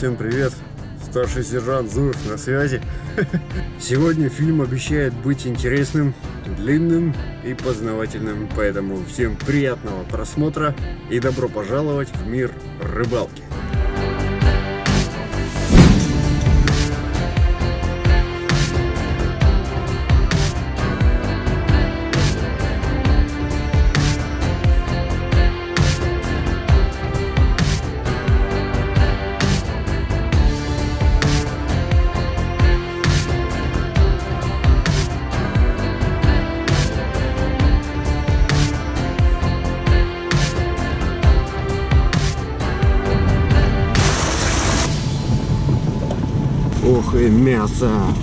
Всем привет! Старший сержант Зуев на связи. Сегодня фильм обещает быть интересным, длинным и познавательным, поэтому всем приятного просмотра и добро пожаловать в мир рыбалки. Мясо!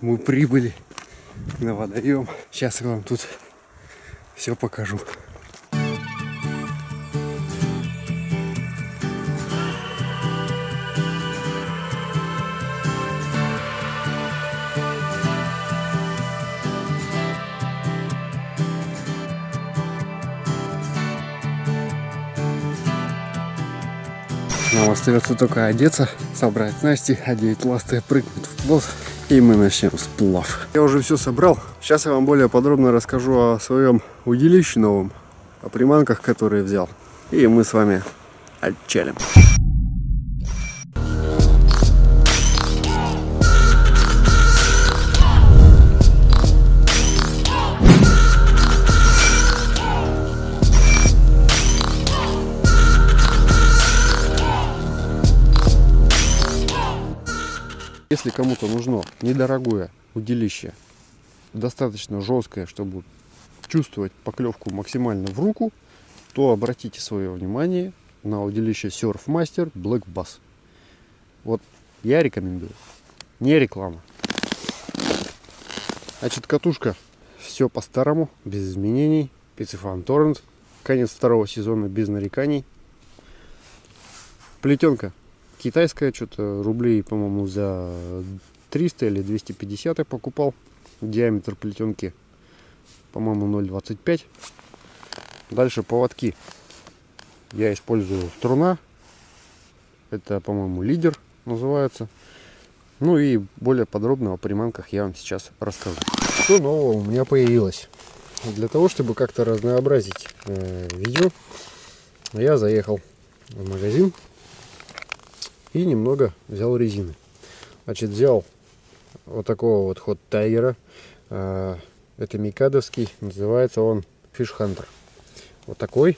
Мы прибыли на водоем. Сейчас я вам тут все покажу. Нам остается только одеться, собрать снасти, одеть ласты, прыгнуть в плот, и мы начнем сплав. Я уже все собрал. Сейчас я вам более подробно расскажу о своем удилище новом, о приманках, которые взял. И мы с вами отчалим. Если кому-то нужно недорогое удилище, достаточно жесткое, чтобы чувствовать поклевку максимально в руку, то обратите свое внимание на удилище Surfmaster Black Bass. Вот я рекомендую. Не реклама. Значит, катушка все по-старому, без изменений. Пиццефан Торрент. Конец второго сезона без нареканий. Плетенка китайская, что-то рублей, по-моему, за 300 или 250 я покупал. Диаметр плетенки, по-моему, 0,25. Дальше поводки. Я использую струна. Это, по-моему, лидер называется. Ну и более подробно о приманках я вам сейчас расскажу. Что нового у меня появилось? Для того, чтобы как-то разнообразить э, видео, я заехал в магазин и немного взял резины. Значит, взял вот такого вот ход тайгера. Это микадовский, называется он Hunter. Вот такой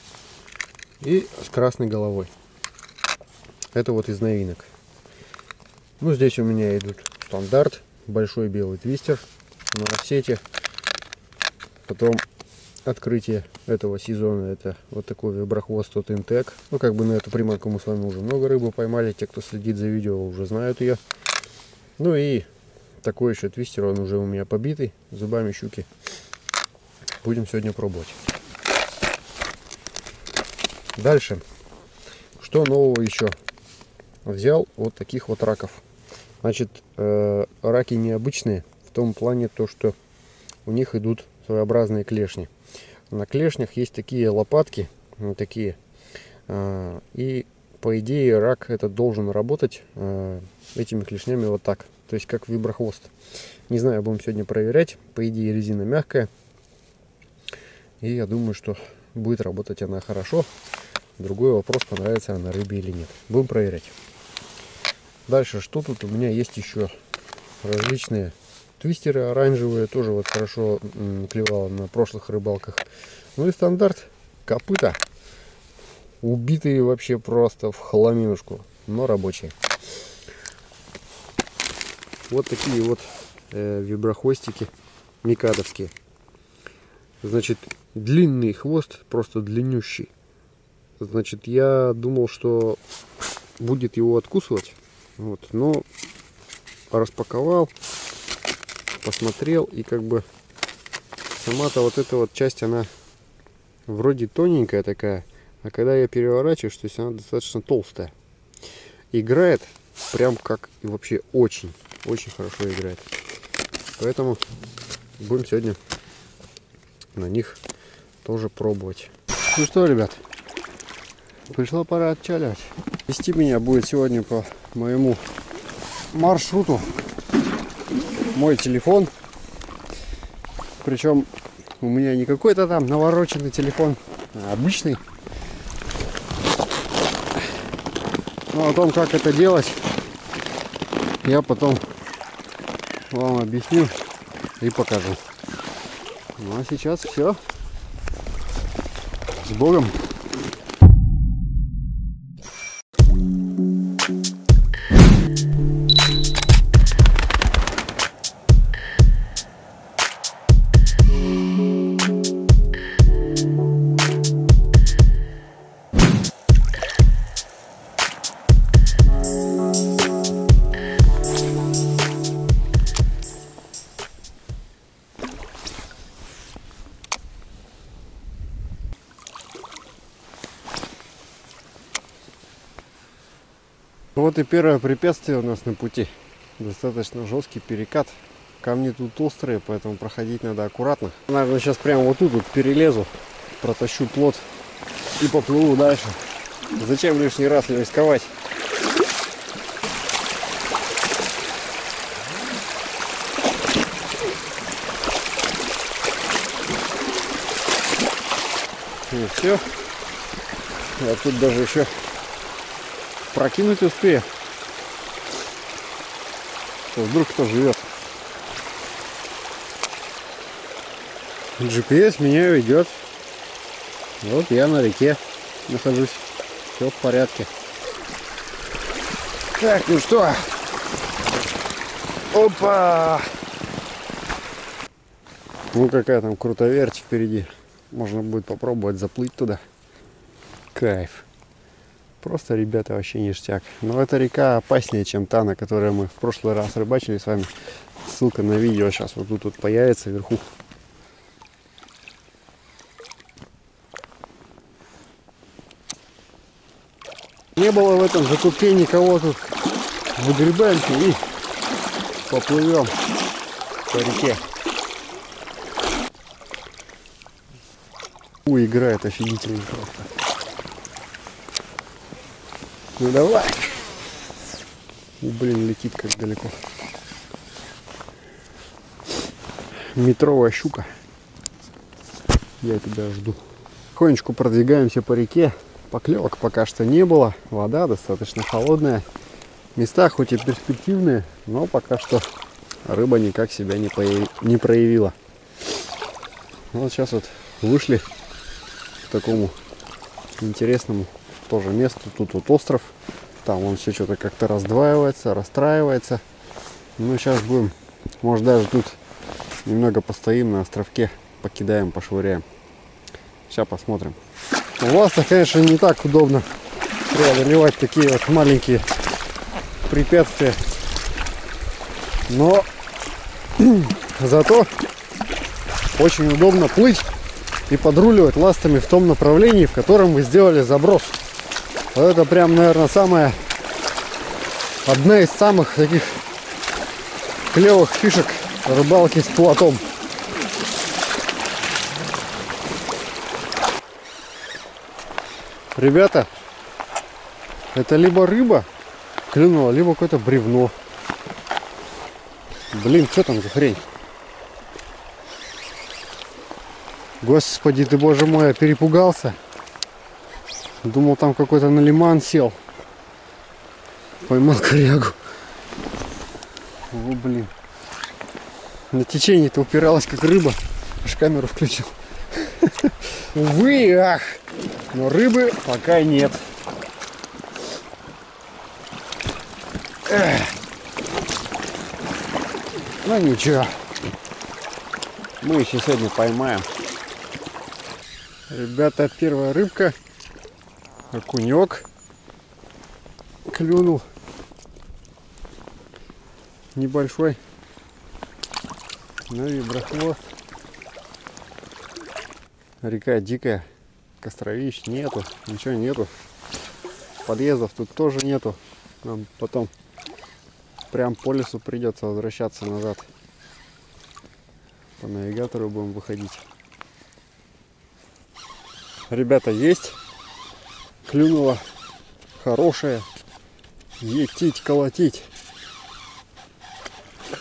и с красной головой. Это вот из новинок. Ну, здесь у меня идут стандарт, большой белый твистер на сети. Потом открытие этого сезона это вот такой виброхвост от Intec. Ну, как бы на эту приманку мы с вами уже много рыбы поймали. Те, кто следит за видео, уже знают ее. Ну и такой еще твистер, он уже у меня побитый, зубами щуки. Будем сегодня пробовать. Дальше. Что нового еще? Взял вот таких вот раков. Значит, э, раки необычные в том плане, то, что у них идут своеобразные клешни на клешнях есть такие лопатки, такие. А, и по идее рак этот должен работать а, этими клешнями вот так. То есть как виброхвост. Не знаю, будем сегодня проверять. По идее резина мягкая. И я думаю, что будет работать она хорошо. Другой вопрос, понравится она рыбе или нет. Будем проверять. Дальше, что тут у меня есть еще? Различные Твистеры оранжевые тоже вот хорошо клевало на прошлых рыбалках. Ну и стандарт копыта. Убитые вообще просто в хламинушку, но рабочие. Вот такие вот э, виброхвостики микадовские. Значит, длинный хвост, просто длиннющий. Значит, я думал, что будет его откусывать. Вот, но распаковал, посмотрел и как бы сама-то вот эта вот часть она вроде тоненькая такая а когда я переворачиваю то есть она достаточно толстая. Играет прям как и вообще очень очень хорошо играет. Поэтому будем сегодня на них тоже пробовать. Ну что ребят Пришла пора отчаливать. Вести меня будет сегодня по моему маршруту мой телефон. Причем у меня не какой-то там навороченный телефон, а обычный. Ну, о том, как это делать, я потом вам объясню и покажу. Ну а сейчас все. С Богом! Вот и первое препятствие у нас на пути. Достаточно жесткий перекат. Камни тут острые, поэтому проходить надо аккуратно. Наверное, сейчас прямо вот тут вот перелезу, протащу плот и поплыву дальше. Зачем лишний раз рисковать? И все. А тут даже еще прокинуть успею. Вдруг кто живет. GPS меня ведет. Вот я на реке нахожусь. Все в порядке. Так, ну что? Опа! Ну какая там крутоверть впереди. Можно будет попробовать заплыть туда. Кайф. Просто, ребята, вообще ништяк. Но эта река опаснее, чем та, на которой мы в прошлый раз рыбачили с вами. Ссылка на видео сейчас вот тут вот появится вверху. Не было в этом закупе никого тут. Выгребаемся и поплывем по реке. Ой, играет офигительно просто. Ну давай. Блин, летит как далеко. Метровая щука. Я тебя жду. Тихонечку продвигаемся по реке. Поклевок пока что не было. Вода достаточно холодная. Места хоть и перспективные, но пока что рыба никак себя не, появ... не проявила. Вот сейчас вот вышли к такому интересному тоже место. Тут вот остров. Там он все что-то как-то раздваивается, расстраивается. Ну, сейчас будем, может, даже тут немного постоим на островке, покидаем, пошвыряем. Сейчас посмотрим. У вас-то, конечно, не так удобно преодолевать такие вот маленькие препятствия. Но зато очень удобно плыть и подруливать ластами в том направлении, в котором вы сделали заброс. Вот это прям, наверное, самая одна из самых таких клевых фишек рыбалки с плотом. Ребята, это либо рыба клюнула, либо какое-то бревно. Блин, что там за хрень? Господи ты, боже мой, я перепугался. Думал, там какой-то налиман сел. Поймал корягу. О, блин. На течение-то упиралась как рыба. Аж камеру включил. Увы, ах. Но рыбы пока нет. Ну ничего. Мы еще сегодня поймаем. Ребята, первая рыбка окунек. Клюнул. Небольшой. На виброхвост река дикая. Костровищ нету. Ничего нету. Подъездов тут тоже нету. Нам потом прям по лесу придется возвращаться назад. По навигатору будем выходить. Ребята есть клюнула хорошая. Етить, колотить.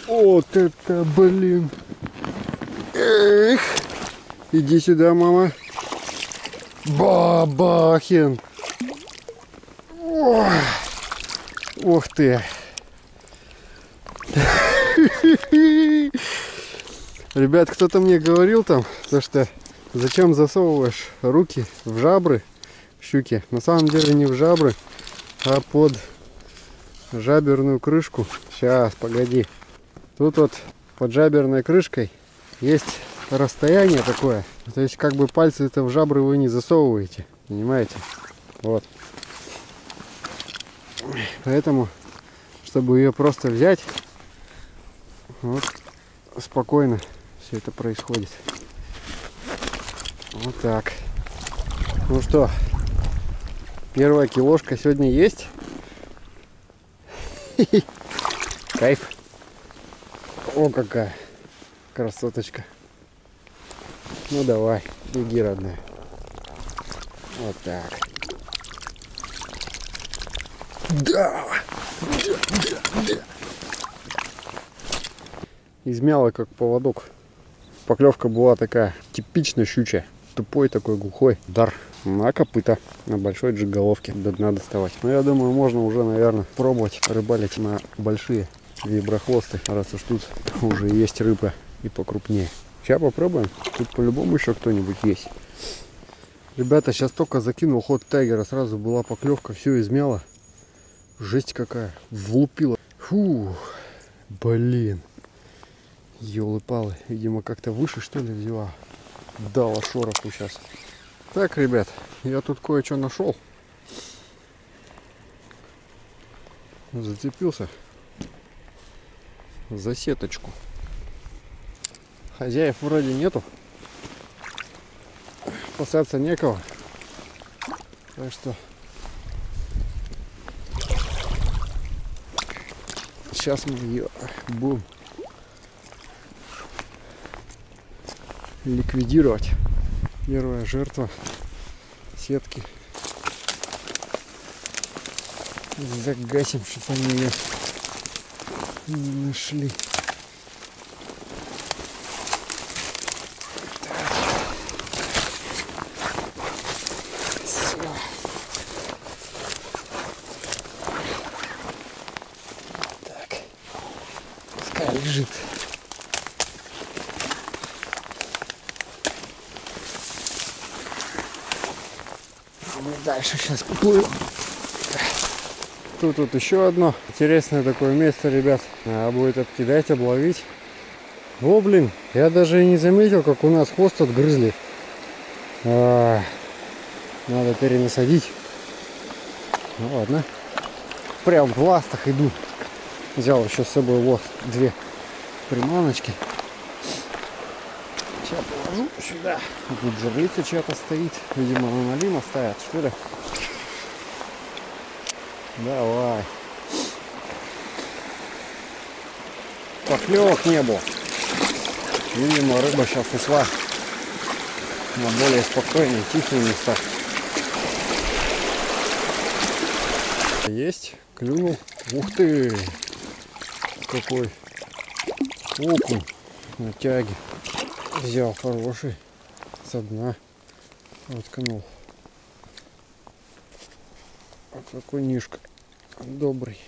Вот это, блин. Эх. Иди сюда, мама. Бабахин. Ох, Ух ты. Ребят, кто-то мне говорил там, то что зачем засовываешь руки в жабры щуки. На самом деле не в жабры, а под жаберную крышку. Сейчас, погоди. Тут вот под жаберной крышкой есть расстояние такое. То есть как бы пальцы это в жабры вы не засовываете. Понимаете? Вот. Поэтому, чтобы ее просто взять, вот спокойно все это происходит. Вот так. Ну что, первая килошка сегодня есть. Кайф. О, какая красоточка. Ну давай, беги, родная. Вот так. Да! Измяла как поводок. Поклевка была такая типично щучья. Тупой такой глухой. Дар на копыта, на большой джиголовке до дна доставать. Но я думаю, можно уже, наверное, пробовать рыбалить на большие виброхвосты, раз уж тут уже есть рыба и покрупнее. Сейчас попробуем. Тут по-любому еще кто-нибудь есть. Ребята, сейчас только закинул ход тайгера, сразу была поклевка, все измяло. Жесть какая, влупила. Фу, блин. Ёлы-палы, видимо, как-то выше что ли взяла. Дала шороху сейчас. Так, ребят, я тут кое-что нашел. Зацепился за сеточку. Хозяев вроде нету. Спасаться некого. Так что сейчас мы ее будем ликвидировать. Первая жертва сетки. Загасим, чтобы они ее не нашли. Всё. Так, пускай лежит. А Мы дальше сейчас поплывем. Тут вот еще одно интересное такое место, ребят. Надо будет обкидать, обловить. О, блин, я даже и не заметил, как у нас хвост отгрызли. А, надо перенасадить. Ну ладно. Прям в ластах иду. Взял еще с собой вот две приманочки. Сейчас положу сюда. Тут жерлица чья-то стоит. Видимо, на налима ставят, что ли. Давай. Поклевок не было. Видимо, рыба сейчас ушла на более спокойные, тихие места. Есть, клюнул. Ух ты! Какой окунь на тяге. Взял хороший со дна. Воткнул. Вот какой нишка. Добрый.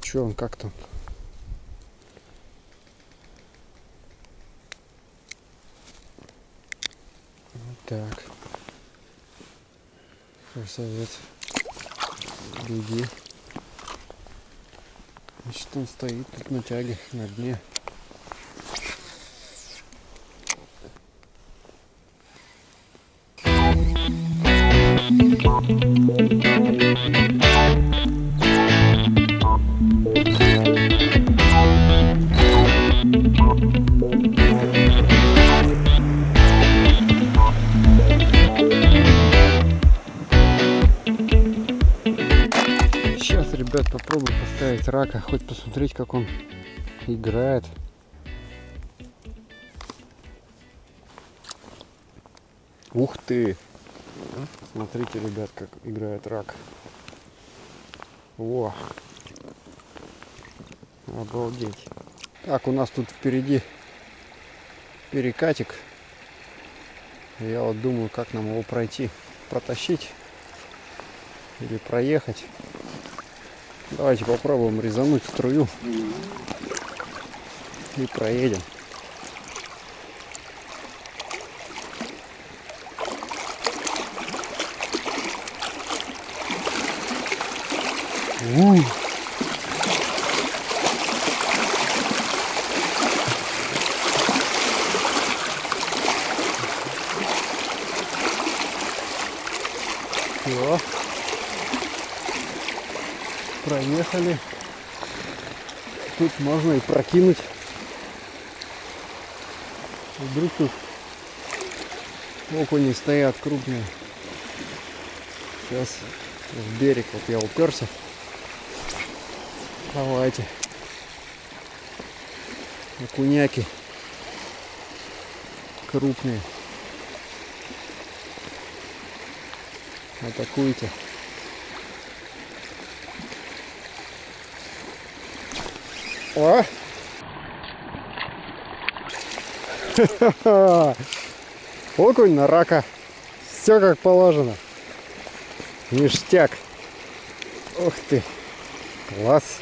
Че он, как там? Вот так. Красавец. Гляди. Значит, он стоит тут на тяге, на дне. Ребят, попробую поставить рака, хоть посмотреть, как он играет. Ух ты! Смотрите, ребят, как играет рак. Во. Обалдеть. Так, у нас тут впереди перекатик. Я вот думаю, как нам его пройти. Протащить или проехать. Давайте попробуем резануть струю и проедем. У. Все. Проехали. Тут можно и прокинуть. Вдруг тут окуни стоят крупные. Сейчас в берег вот я уперся. Давайте. Окуняки. Крупные. Атакуйте. О! Окунь на рака. Все как положено. Ништяк. Ух ты. Класс.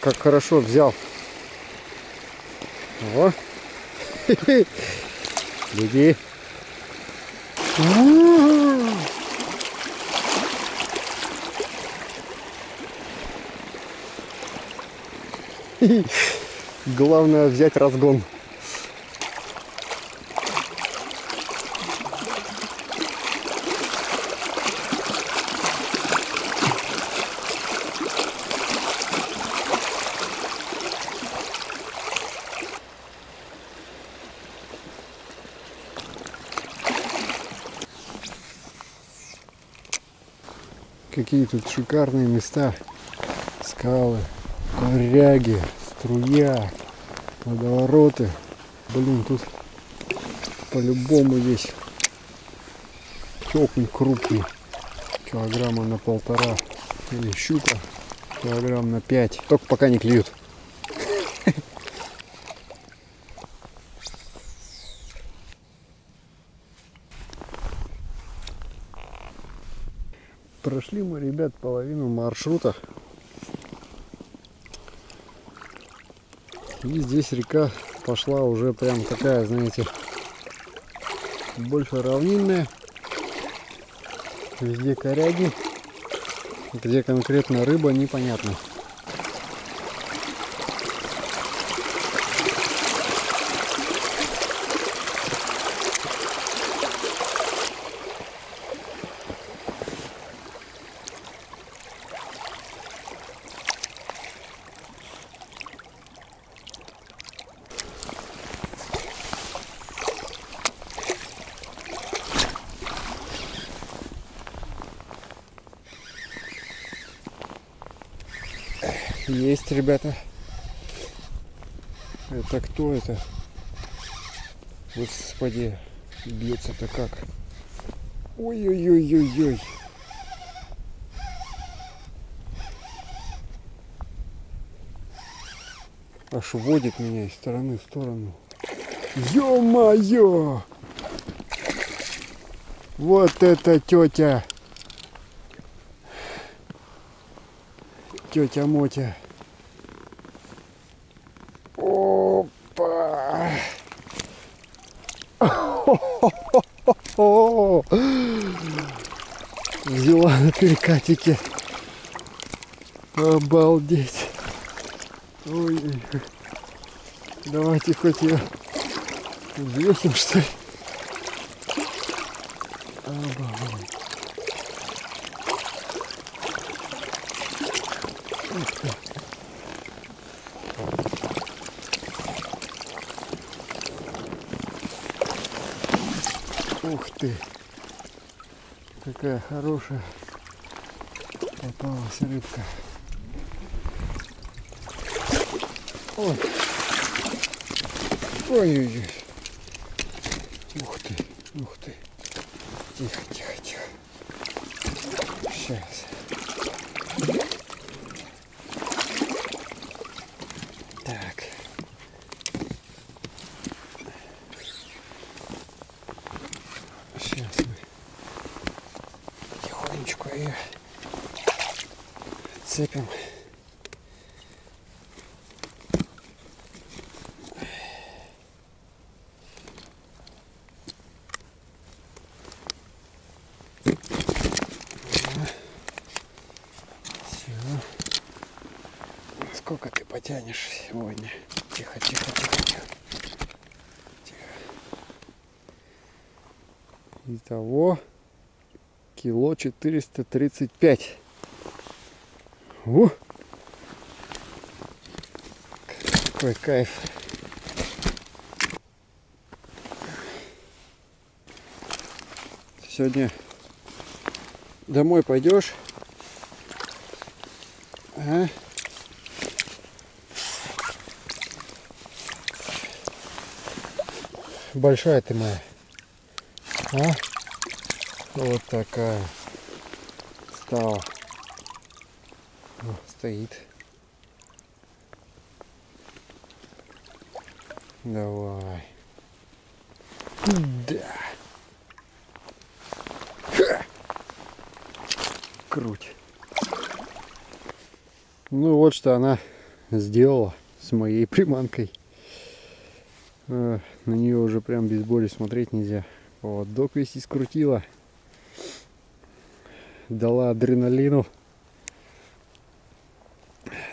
Как хорошо взял. О. Гляди. Главное взять разгон. Какие тут шикарные места. Скалы, коряги, струя, водовороты. Блин, тут по-любому есть окунь крупный. Килограмма на полтора. Или щука килограмм на пять. Только пока не клюют. Прошли мы, ребят, половину маршрута. И здесь река пошла уже прям такая, знаете, больше равнинная. Везде коряги. Где конкретно рыба, непонятно. Есть, ребята. Это кто это? Господи, бьется-то как. Ой-ой-ой-ой-ой. Аж водит меня из стороны в сторону. Ё-моё! Вот это тетя! Тетя Мотя. Опа! Взяла на перекатике. Обалдеть. Ой. Давайте хоть ее взвесим, что ли. Обалдеть. Ух ты. Ух ты. Какая хорошая попалась рыбка. Ой. Ой-ой-ой. Ух ты, ух ты. Тихо, тихо, тихо. Сейчас. Так. Сейчас мы тихонечко ее цепим. Все. Сколько ты потянешь сегодня? Тихо, тихо, тихо, тихо. Тихо. Итого кило 435. У! Какой кайф. Сегодня домой пойдешь? А? Большая ты моя. А? Вот такая. Стала. О, стоит. Давай. Да. Ха. Круть. Ну вот что она сделала с моей приманкой. Э, На нее уже прям без боли смотреть нельзя. Поводок весь искрутила. Дала адреналину.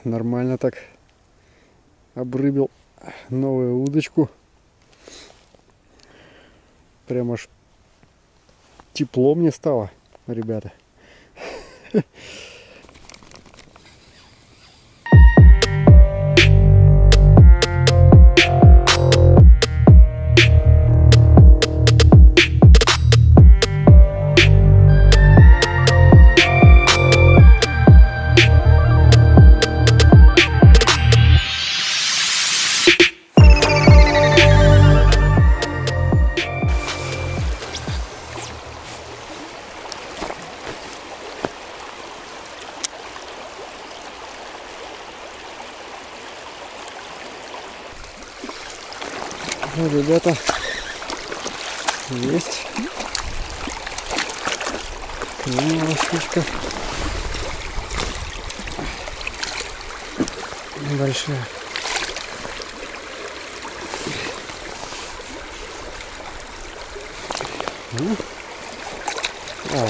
Нормально так обрыбил новую удочку. Прям аж тепло мне стало, ребята. ребята, есть. Клюнула штучка. Небольшая. Ну, а,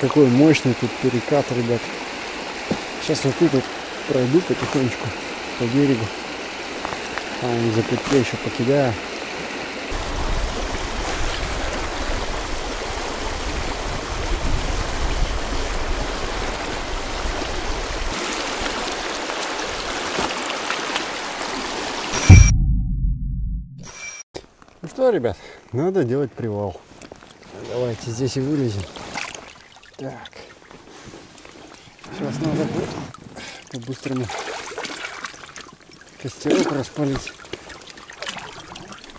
какой мощный тут перекат, ребят. Сейчас вот тут пройду потихонечку по берегу. Там за петлей еще покидаю. Ну что, ребят, надо делать привал. Давайте здесь и вылезем. Так. Сейчас надо будет по-быстрому костерок распалить,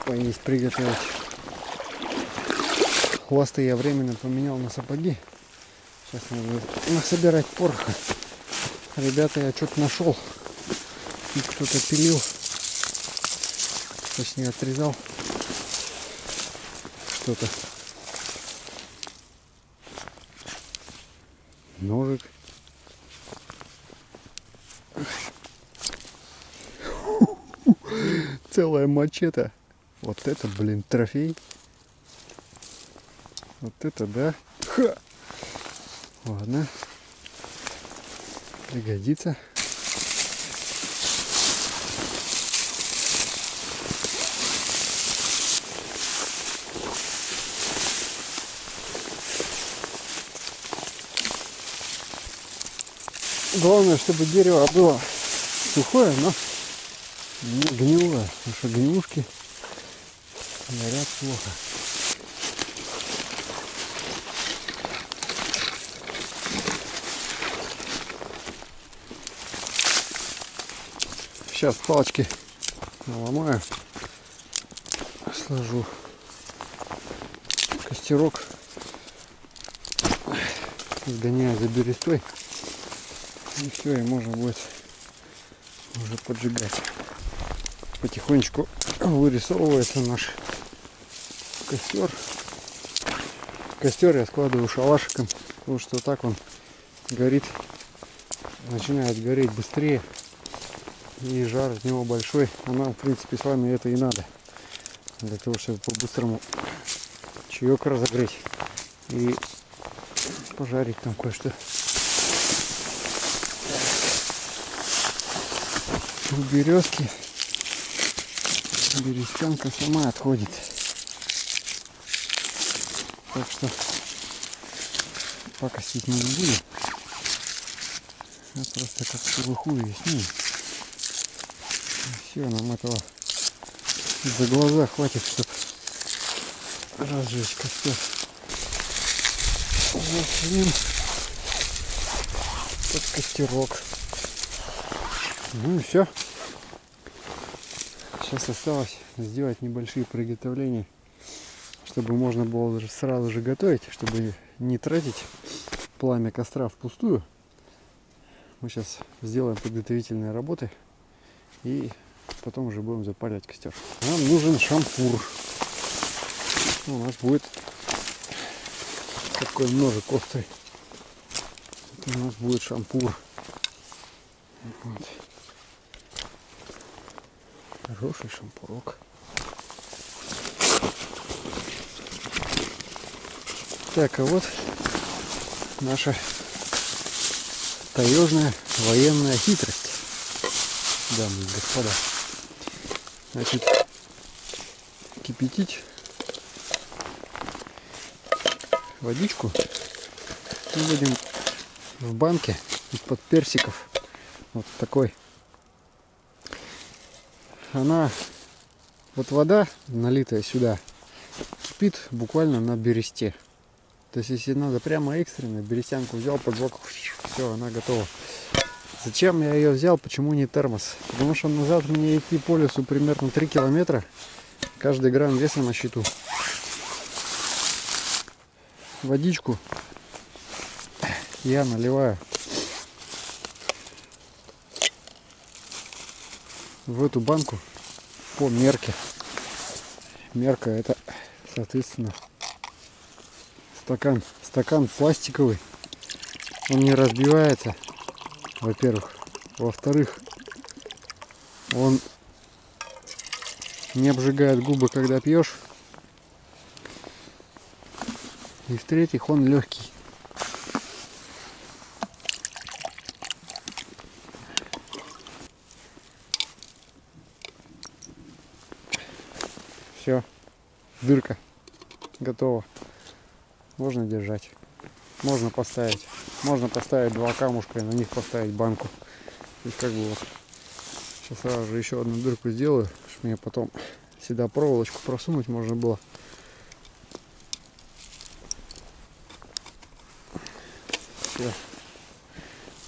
поесть, приготовить. Хвосты я временно поменял на сапоги. Сейчас надо насобирать пороха. Ребята, я что-то нашел. Тут кто-то пилил. Точнее отрезал что-то. Ножик. Целая мачете. Вот это, блин, трофей. Вот это да. Ха! Ладно. Пригодится. Главное, чтобы дерево было сухое, но не гнилое. Потому что гнилушки горят плохо. Сейчас палочки наломаю, сложу костерок. Сгоняю за берестой. И все, и можно будет уже поджигать. Потихонечку вырисовывается наш костер. Костер я складываю шалашиком, потому что так он горит, начинает гореть быстрее. И жар от него большой. А нам, в принципе, с вами это и надо. Для того, чтобы по-быстрому чаек разогреть и пожарить там кое-что. Березки березканка сама отходит. Так что покосить не будем. А просто как шелуху и снимем. Все, нам этого за глаза хватит, чтобы разжечь костер. Зачем под костерок. Ну и все. Сейчас осталось сделать небольшие приготовления, чтобы можно было сразу же готовить, чтобы не тратить пламя костра впустую. Мы сейчас сделаем подготовительные работы и потом уже будем запаливать костер. Нам нужен шампур. У нас будет такой ножик острый. У нас будет шампур. Вот. Хороший шампурок. Так, а вот наша таежная военная хитрость, дамы и господа. Значит, кипятить водичку мы будем в банке из-под персиков. Вот такой. Она, вот вода, налитая сюда, кипит буквально на бересте. То есть, если надо прямо экстренно, берестянку взял, поджег, все, она готова. Зачем я ее взял, почему не термос? Потому что назад мне идти по лесу примерно 3 километра. Каждый грамм веса на счету. Водичку я наливаю в эту банку по мерке. Мерка это, соответственно, стакан. Стакан пластиковый. Он не разбивается во-первых. Во-вторых, он не обжигает губы, когда пьешь. И в-третьих, он легкий. Все, дырка готова. Можно держать. Можно поставить. Можно поставить два камушка и на них поставить банку. И как бы вот. Сейчас сразу же еще одну дырку сделаю, чтобы мне потом сюда проволочку просунуть можно было. Все.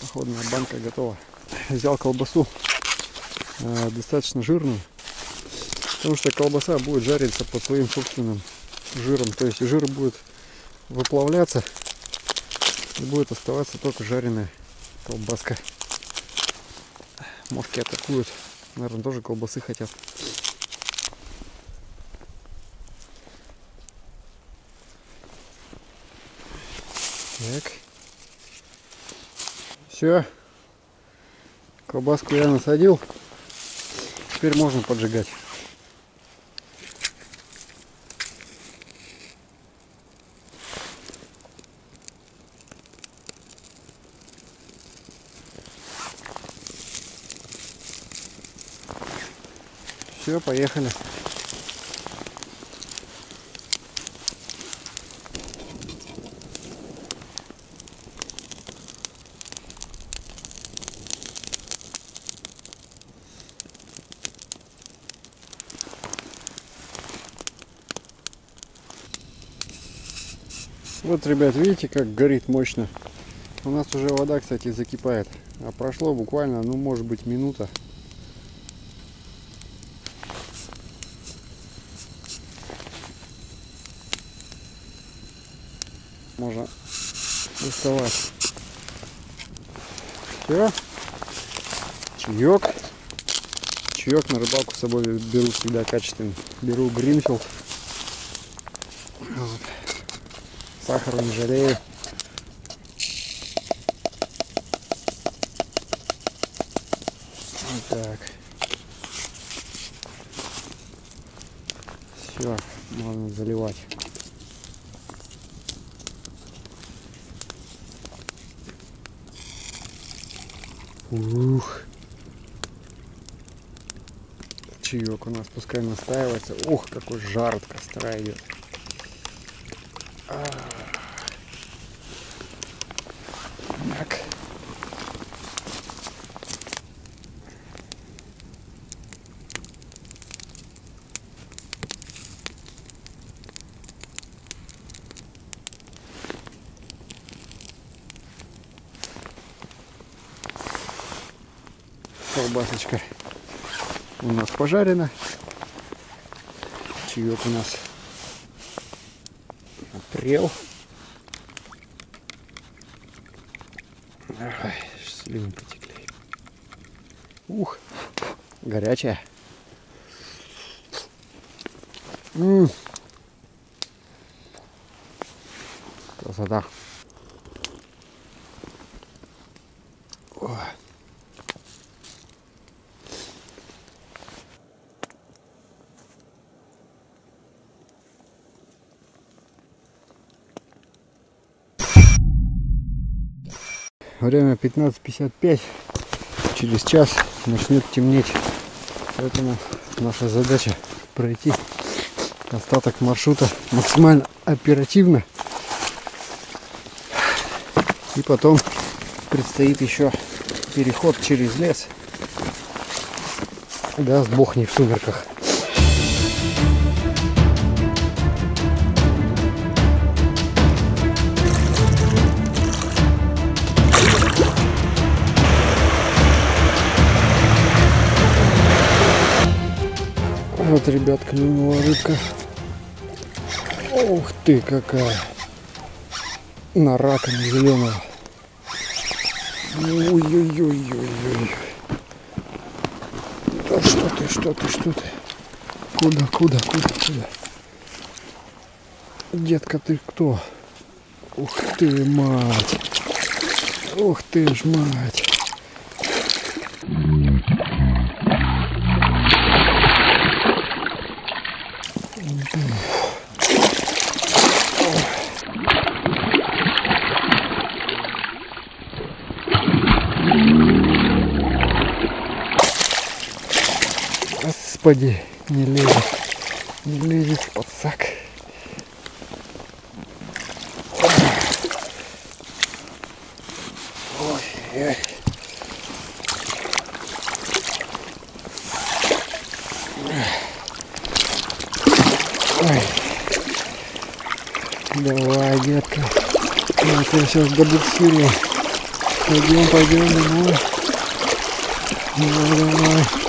Походная банка готова. Взял колбасу э, достаточно жирную. Потому что колбаса будет жариться под своим собственным жиром. То есть жир будет выплавляться и будет оставаться только жареная колбаска. Мошки атакуют. Наверное, тоже колбасы хотят. Так. Все. Колбаску я насадил. Теперь можно поджигать. Все, поехали. Вот, ребят, видите, как горит мощно. У нас уже вода, кстати, закипает. А прошло буквально, ну, может быть, минута. можно доставать. Все. Чаек. Чаек на рыбалку с собой беру всегда качественный. Беру Гринфилд. Вот. Сахара не жалею. Вот так. Все, можно заливать. Ух. У нас пускай настаивается. Ух, какой жар от костра идет. Так. Колбасочка у нас пожарена. Чаек у нас прел. Ай, слюни потекли. Ух, горячая. М -м. Красота. Время 15.55. Через час начнет темнеть. Поэтому наша задача пройти остаток маршрута максимально оперативно. И потом предстоит еще переход через лес. Даст бог не в сумерках. Вот, ребят, клюнула рыбка. Ух ты, какая. На рака зеленого. Ой-ой-ой-ой-ой. Да что ты, что ты, что ты? Куда, куда, куда, куда? Детка, ты кто? Ух ты, мать. Ух ты ж, мать. Господи, не лезет, не лезет в подсак. Ой, ой. Ой. Давай, детка. Я тебя сейчас добуксирую. Пойдем, пойдем, давай. Давай, давай.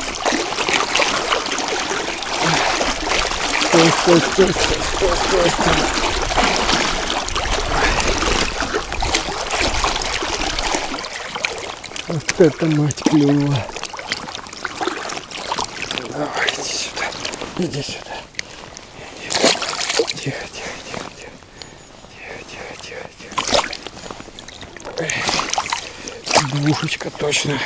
Стой, стой, стой, стой, стой, стой. Вот это мать клюнула. Давай, иди сюда. Иди сюда. Иди. Тихо, тихо, тихо, тихо. Тихо, тихо, тихо, тихо. Двушечка точно.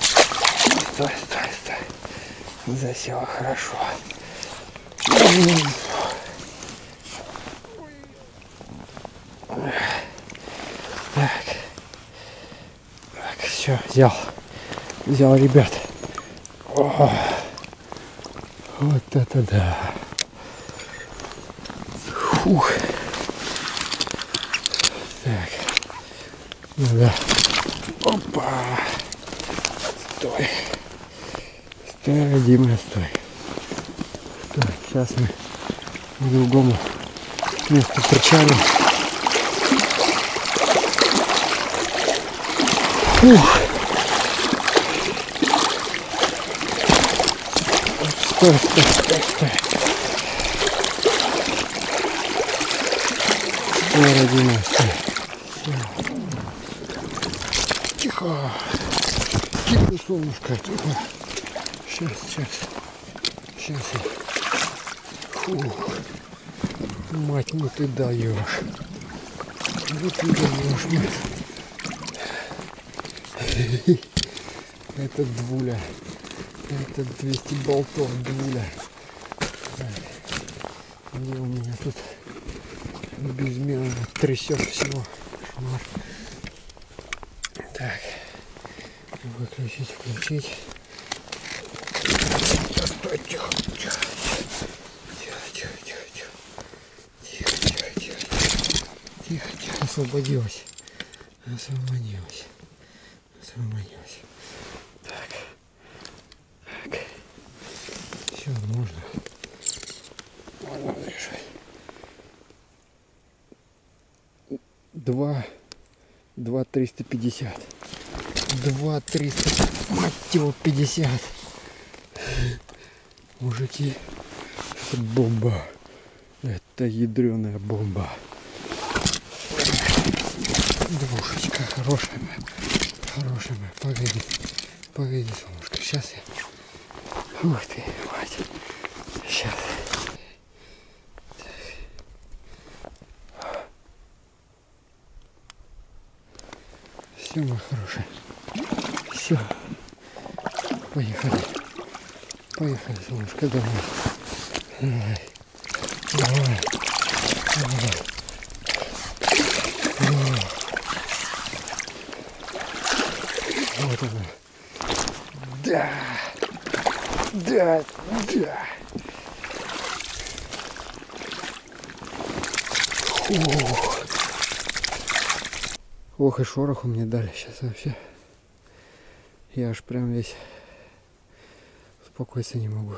Стой, стой, стой. Засела хорошо. М. Так. Так, все, взял. Взял, ребят. О, вот это да. Фух. Так. Ну да. Опа. Стой. Стой, Дима, стой. Стой. Сейчас мы к другому месту причалим. Фух. Стой, стой, стой, стой. Все, родина, все. все. Тихо. Тихо, солнышко, тихо. Сейчас, сейчас. Сейчас. Фух. Мать, ну ты даешь. Ну ты даешь, мать. Это двуля. Это 200 болтов двуля. Где у меня тут безмерно трясет всего. Кошмар. Так. Выключить, включить. Стой, тихо, тихо. Тихо, тихо, тихо, тихо. Тихо, тихо, тихо. Тихо. Освободилась. Освободилась. 350. 2 300. Мать его, 50. Мужики, это бомба. Это ядреная бомба. Двушечка хорошая моя. Хорошая моя. Погоди. Погоди, солнышко. Сейчас я... Ух ты, мать. Сейчас. Все, мой хороший. Все. Поехали. Поехали, солнышко, домой. Давай. Давай. Давай. О. Вот она. Да. Да. Да. Фух. Ох и шороху мне дали сейчас вообще. Я аж прям весь успокоиться не могу.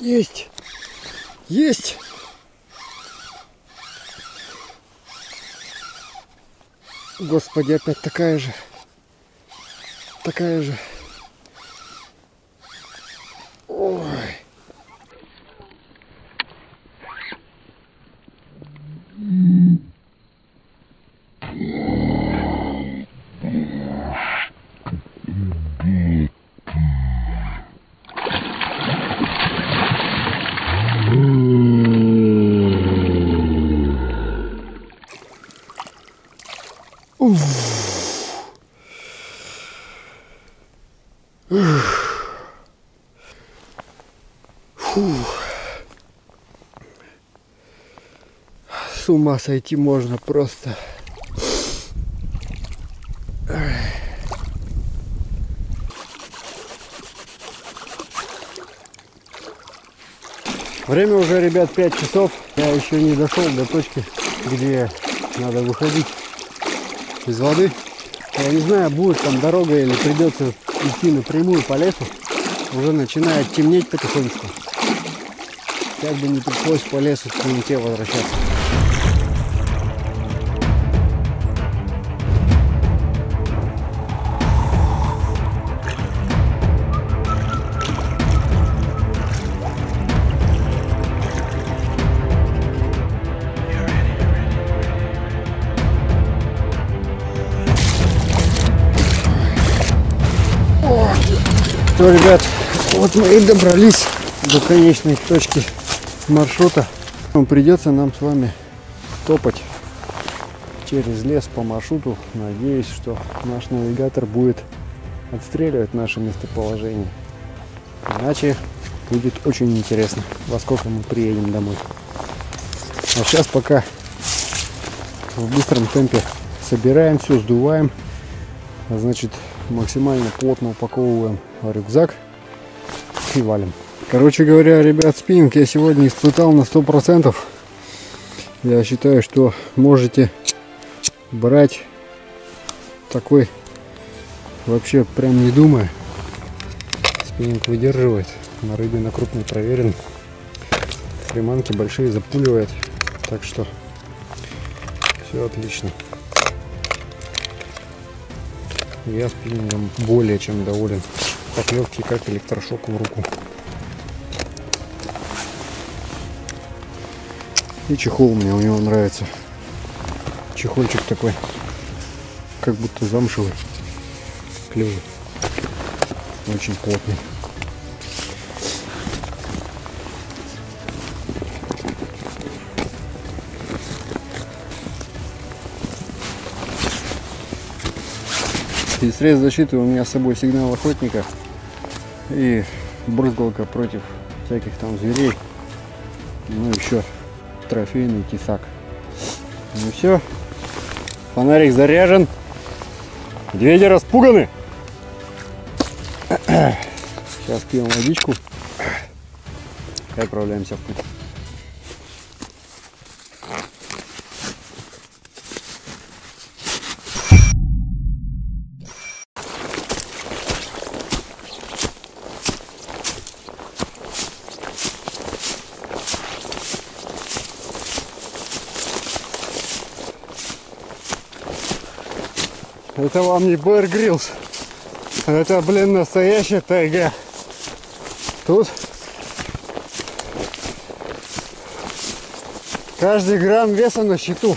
Есть! Есть! Господи, опять такая же. Такая же. Ой. С ума сойти можно просто. Время уже, ребят, 5 часов. Я еще не дошел до точки, где надо выходить из воды. Я не знаю, будет там дорога или придется идти напрямую по лесу. Уже начинает темнеть потихонечку. Как бы не пришлось по лесу к темноте возвращаться. Что, ребят, вот мы и добрались до конечной точки маршрута. Придется нам с вами топать через лес по маршруту. Надеюсь, что наш навигатор будет отстреливать наше местоположение. Иначе будет очень интересно, во сколько мы приедем домой. А сейчас пока в быстром темпе собираем все, сдуваем. Значит, максимально плотно упаковываем рюкзак и валим. Короче говоря, ребят, спиннинг я сегодня испытал на 100%. Я считаю, что можете брать такой, вообще прям не думая, Спиннинг выдерживает. На рыбе на крупной проверен. Приманки большие запуливает. Так что все отлично. Я спиннингом более чем доволен. Поклевки как электрошок в руку. И чехол мне у него нравится. Чехольчик такой, как будто замшевый. Клевый. Очень плотный. И средств защиты у меня с собой сигнал охотника и брызгалка против всяких там зверей. Ну еще трофейный тесак. Ну все, фонарик заряжен. Медведи распуганы. Сейчас пьем водичку и отправляемся в путь. Это вам не Bear Grylls. Это, блин, настоящая тайга. Тут каждый грамм веса на счету.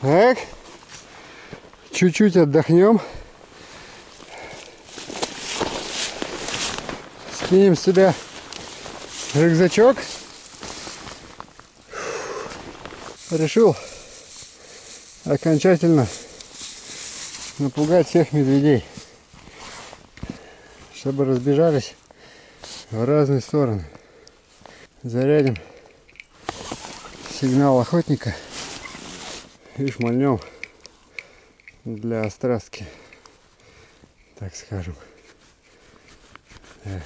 Так, чуть-чуть отдохнем. Скинем с себя рюкзачок. Решил окончательно напугать всех медведей, чтобы разбежались в разные стороны. Зарядим сигнал охотника и шмальнем для острастки, так скажем. Так.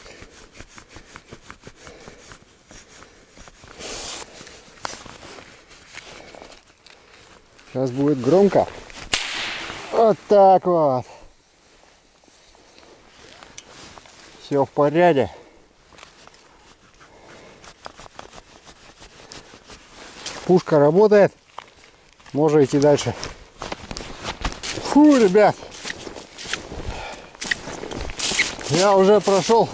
Сейчас будет громко. Вот так вот. Все в порядке. Пушка работает. Можно идти дальше. Фу, ребят. Я уже прошел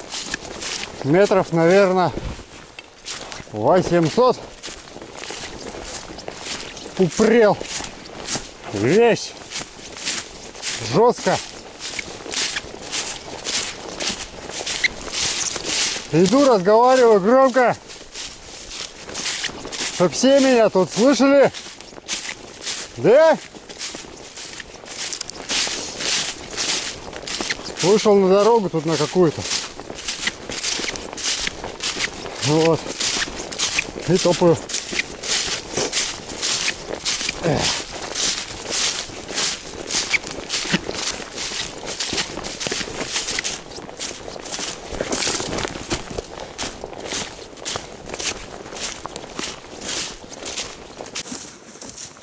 метров, наверное, 800. Упрел весь жестко. Иду, разговариваю громко, чтоб все меня тут слышали. Да? Вышел на дорогу тут на какую-то. Вот. И топаю.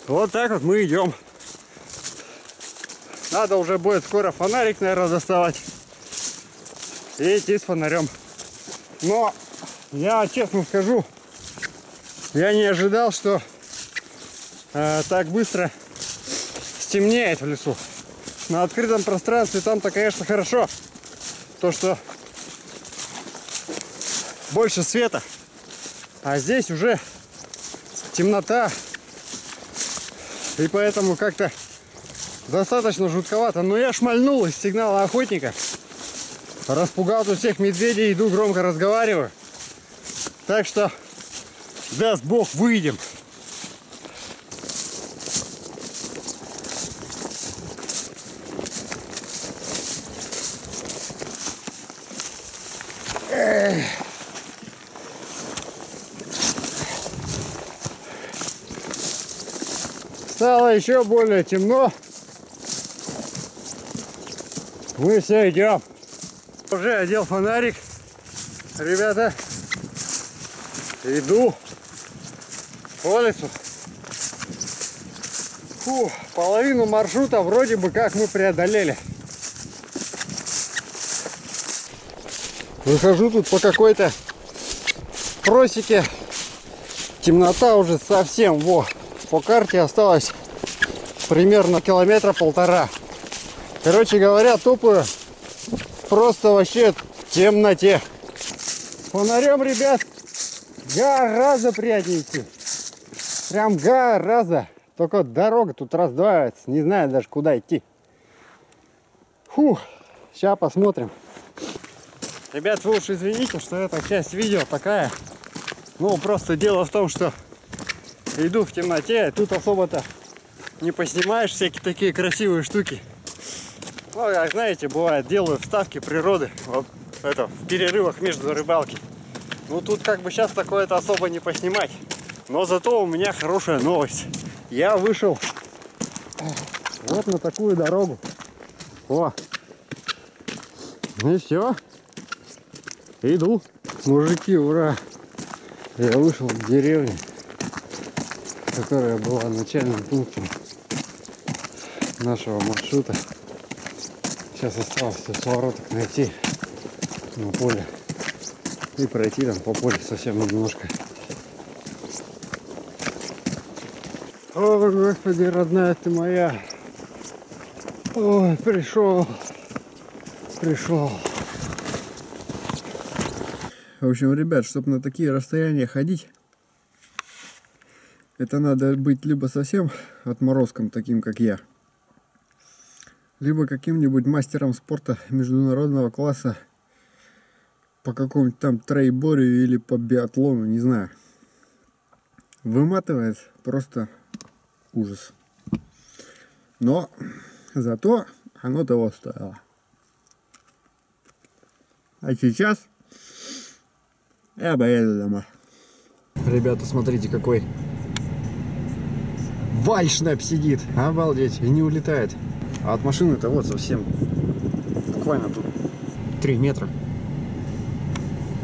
Вот так вот мы идем. Надо уже будет скоро фонарик, наверное, доставать. И идти с фонарем. Но я честно скажу, я не ожидал, что э, так быстро стемнеет в лесу. На открытом пространстве там-то, конечно, хорошо. То, что больше света. А здесь уже темнота, и поэтому как-то достаточно жутковато. Но я шмальнул из сигнала охотника. Распугал тут всех медведей, иду громко разговариваю. Так что, даст бог, выйдем. Стало еще более темно. Мы все идем Уже одел фонарик. Ребята, иду по лесу. Фу, половину маршрута вроде бы как мы преодолели. Выхожу тут по какой-то просеке. Темнота уже совсем. Во, по карте осталось примерно километра полтора. Короче говоря, топаю просто вообще в темноте. Фонарем, ребят, гораздо приятнее идти. Прям гораздо. Только дорога тут раздваивается. Не знаю даже куда идти. Фух, сейчас посмотрим. Ребят, вы уж извините, что эта часть видео такая. Ну, просто дело в том, что иду в темноте, тут особо-то не поснимаешь всякие такие красивые штуки. Ну, как знаете, бывает, делаю вставки природы вот это, в перерывах между рыбалки. Ну, тут как бы сейчас такое-то особо не поснимать. Но зато у меня хорошая новость я вышел вот на такую дорогу. О! И все. Иду. Мужики, ура! Я вышел в деревню, которая была начальным пунктом нашего маршрута. Сейчас осталось тут повороток найти на поле и пройти там по полю совсем немножко. О, Господи, родная ты моя. Ой, пришел. Пришел. В общем, ребят, чтобы на такие расстояния ходить, это надо быть либо совсем отморозком, таким как я, либо каким-нибудь мастером спорта международного класса по какому-нибудь там трейборию или по биатлону, не знаю. Выматывает просто ужас. Но зато оно того стоило. А сейчас я поеду домой. Ребята, смотрите, какой вальшнеп сидит. Обалдеть, и не улетает. А от машины-то вот совсем буквально тут 3 метра.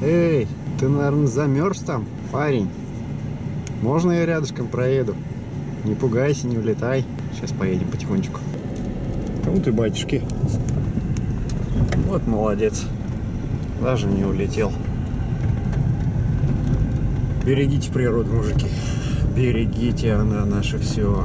Эй, ты, наверное, замерз там, парень? Можно я рядышком проеду? Не пугайся, не улетай. Сейчас поедем потихонечку. Кому ты, батюшки? Вот молодец. Даже не улетел. Берегите природу, мужики. Берегите, она наше все.